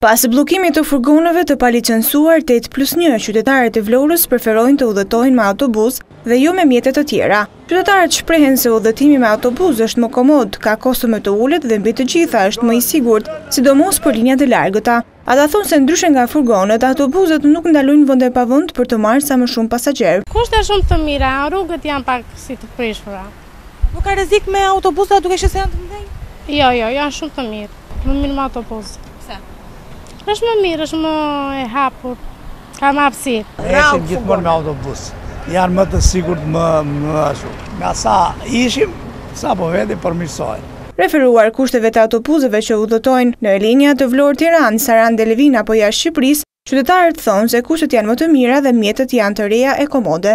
Pas bllokimit të furgonëve të palicensuar, tetë plus një qytetarët e Vlorës preferojnë të udhëtojnë me autobus dhe jo me mjete të tjera. Qytetarët shprehen se udhëtimi me autobus është më komod, ka kosto më të ulët dhe mbi të gjitha është më i sigurt, sidomos për linjat e largëta. Ata thonë se ndryshe nga furgonët, autobusët nuk ndalojnë vënd e pa vënd për të marrë sa më shumë pasagjerë. Kushte shumë të mira, rrugët janë pak si të prishura. Nuk ka rrezik me autobuzat duke qenë se janë të mëdhenj? Jo, jo, janë shumë të mirë. Më mirë me autobuzë. Pse? Është më mirë, është më e hapur. Ka më hapësirë. Ecim gjithmonë me autobus. Janë më të sigurt më më ashtu. Nga sa ishim, sa po vete po përmirësohen. Referuar kushteve të autobusëve që udhëtojnë në linjat Vlorë-Tiranë, Sarandë-Delvinë apo jashtë Shqipërisë, qytetarët thonë se kushtet janë më të mira dhe mjetet janë të reja e komode.